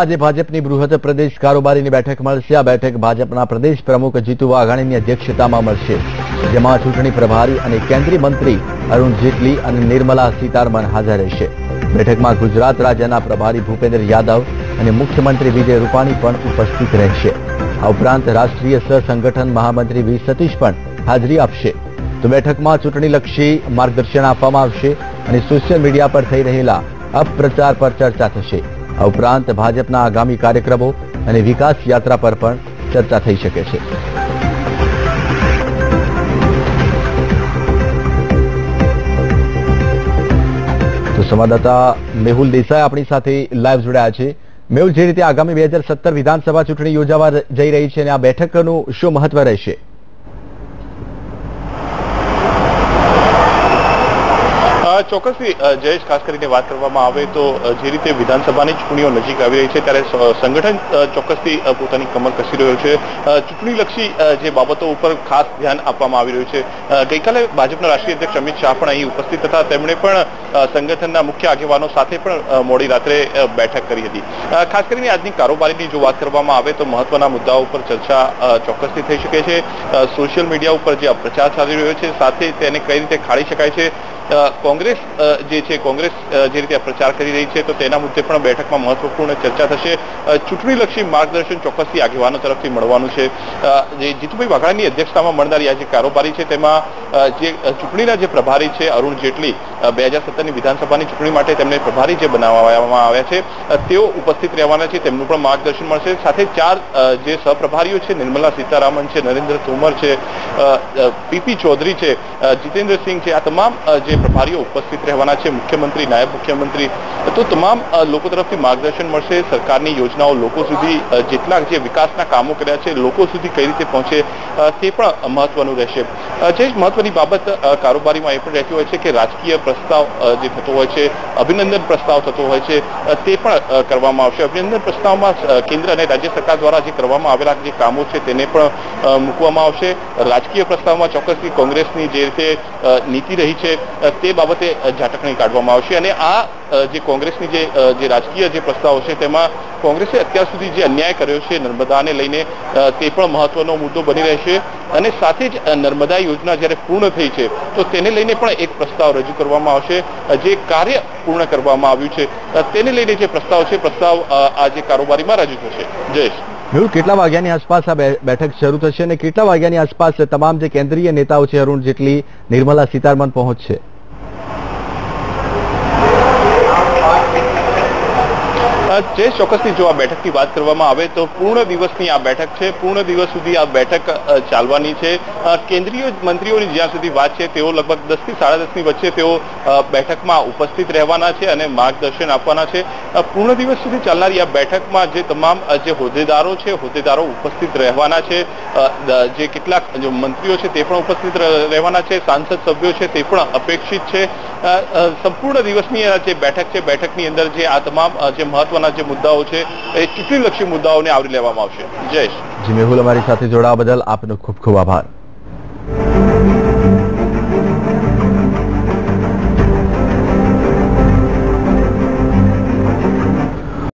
આજે ભાજપની બૃહદ પ્રદેશ કારોબારીની બેઠક મળશે. આ બેઠક ભાજપના પ્રદેશ પ્રમુખ જીતુ વાઘાણીની અધ્યક્ષતામાં મળશે. જેમાં ચૂંટણી પ્રભારી અને કેન્દ્રીય મંત્રી અરુણ જેટલી અને નિર્મલા સીતારમણ હાજર રહેશે. બેઠકમાં ગુજરાત રાજ્યના પ્રભારી ભૂપેન્દ્ર યાદવ અને મુખ્યમંત્રી વિજય રૂપાણી પણ ઉપસ્થિત રહેશે. આ ઉપરાંત રાષ્ટ્રીય સહસંગઠન મહામંત્રી વી સતીશ પણ હાજરી આપશે. તો બેઠકમાં ચૂંટણીલક્ષી માર્ગદર્શન આપવામાં આવશે અને સોશિયલ મીડિયા પર થઈ રહેલા અપપ્રચાર પર ચર્ચા થશે. ઉપરાંત ભાજપના આગામી કાર્યક્રમો અને વિકાસ યાત્રા પર પણ ચર્ચા થઈ શકે છે. તો સંવાદદાતા મેહુલ દેસાઈ આપણી સાથે લાઈવ જોડાયા છે. મેહુલ, જે રીતે આગામી બે વિધાનસભા ચૂંટણી યોજાવા જઈ રહી છે અને આ બેઠકનું શું મહત્વ રહેશે? ચોક્કસથી જયેશ, ખાસ કરીને વાત કરવામાં આવે તો જે રીતે વિધાનસભાની ચૂંટણીઓ નજીક આવી રહી છે, ત્યારે સંગઠન ચોક્કસથી પોતાની કમર કસી રહ્યો છે. ચૂંટણીલક્ષી જે બાબતો ઉપર ખાસ ધ્યાન આપવામાં આવી રહ્યું છે. ગઈકાલે ભાજપના રાષ્ટ્રીય અધ્યક્ષ અમિત શાહ પણ અહીં ઉપસ્થિત હતા. તેમણે પણ સંગઠનના મુખ્ય આગેવાનો સાથે પણ મોડી રાત્રે બેઠક કરી હતી. ખાસ કરીને આજની કારોબારીની જો વાત કરવામાં આવે તો મહત્વના મુદ્દાઓ ઉપર ચર્ચા ચોક્કસથી થઈ શકે છે. સોશિયલ મીડિયા ઉપર જે અપપ્રચાર ચાલી રહ્યો છે, સાથે તેને કઈ રીતે ખાળી શકાય છે કોંગ્રેસ જે છે, કોંગ્રેસ જે રીતે પ્રચાર કરી રહી છે, તો તેના મુદ્દે પણ બેઠકમાં મહત્વપૂર્ણ ચર્ચા થશે. ચૂંટણીલક્ષી માર્ગદર્શન ચોક્કસથી આગેવાનો તરફથી મળવાનું છે. જે જીતુભાઈ વાઘાણીની અધ્યક્ષતામાં મળનારી આ જે કારોબારી છે, તેમાં જે ચૂંટણીના જે પ્રભારી છે અરુણ જેટલી બે હજાર સત્તરની વિધાનસભાની ચૂંટણી માટે તેમને પ્રભારી જે બનાવવામાં આવ્યા છે તેઓ ઉપસ્થિત રહેવાના છે, તેમનું પણ માર્ગદર્શન મળશે. સાથે ચાર જે સહપ્રભારીઓ છે, નિર્મલા સીતારામન છે, નરેન્દ્ર તોમર છે પીપી ચૌધરી છે જીતેન્દ્રસિંહ જીતેન્દ્ર સિંહ છે, આ તમામ જે પ્રભારીઓ ઉપસ્થિત રહેવાના છે, મુખ્યમંત્રી, નાયબ મુખ્યમંત્રી તો તમામ લોકો તરફથી માર્ગદર્શન મળશે. સરકારની યોજનાઓ લોકો સુધી જેટલા જે વિકાસના કામો કર્યા છે, લોકો સુધી કઈ રીતે પહોંચે તે પણ મહત્વનું રહેશે. જે મહત્વની બાબત કારોબારીમાં એ પણ રહેતી હોય છે કે રાજકીય પ્રસ્તાવ જે થતો હોય છે, અભિનંદન પ્રસ્તાવ થતો હોય છે તે પણ કરવામાં આવશે. અભિનંદન પ્રસ્તાવમાં કેન્દ્ર અને રાજ્ય સરકાર દ્વારા જે કરવામાં આવેલા જે કામો છે તેને પણ મૂકવામાં આવશે. રાજકીય પ્રસ્તાવમાં ચોક્કસથી કોંગ્રેસની જે રીતે નીતિ રહી છે તે બાબતે ઝાટકણી કાઢવામાં આવશે. અને આ જે કોંગ્રેસની જે રાજકીય જે પ્રસ્તાવો છે, તેમાં કોંગ્રેસે અત્યાર સુધી જે અન્યાય કર્યો છે નર્મદાને લઈને તે પણ મહત્વનો મુદ્દો બની રહેશે અને સાથે જ નર્મદા યોજના જ્યારે પૂર્ણ થઈ છે, તો તેને લઈને પણ એક પ્રસ્તાવ રજૂ કરવામાં આવશે જે કાર્ય પૂર્ણ કરવામાં આવ્યું છે. તેને લઈને જે પ્રસ્તાવ છે, પ્રસ્તાવ આજે કારોબારીમાં રજૂ થશે. જયેશ મેહુલ, કેટલા વાગ્યાની આસપાસ આ બેઠક શરૂ થશે અને કેટલા વાગ્યાની આસપાસ તમામ જે કેન્દ્રીય નેતાઓ છે, અરુણ જેટલી, નિર્મલા સીતારમન પહોંચશે? જે ચોક્કસથી જો આ બેઠકની વાત કરવામાં આવે તો પૂર્ણ દિવસની આ બેઠક છે. પૂર્ણ દિવસ સુધી આ બેઠક ચાલવાની છે. કેન્દ્રીય મંત્રીઓની જ્યાં સુધી વાત છે, તેઓ લગભગ દસથી સાડા દસની વચ્ચે તેઓ બેઠકમાં ઉપસ્થિત રહેવાના છે અને માર્ગદર્શન આપવાના છે. પૂર્ણ દિવસ સુધી ચાલનારી આ બેઠકમાં જે તમામ જે હોદ્દેદારો છે, હોદ્દેદારો ઉપસ્થિત રહેવાના છે. જે કેટલાક મંત્રીઓ છે, તે પણ ઉપસ્થિત રહેવાના છે. સાંસદ સભ્યો છે, તે પણ અપેક્ષિત છે. સંપૂર્ણ દિવસની જે બેઠક છે, બેઠકની અંદર જે આ તમામ જે મહત્વના જે મુદ્દાઓ છે, એ ચૂંટણીલક્ષી મુદ્દાઓને આવરી લેવામાં આવશે. જયેશ. જી મેહુલ, અમારી સાથે જોડાવા બદલ આપનો ખૂબ ખૂબ આભાર.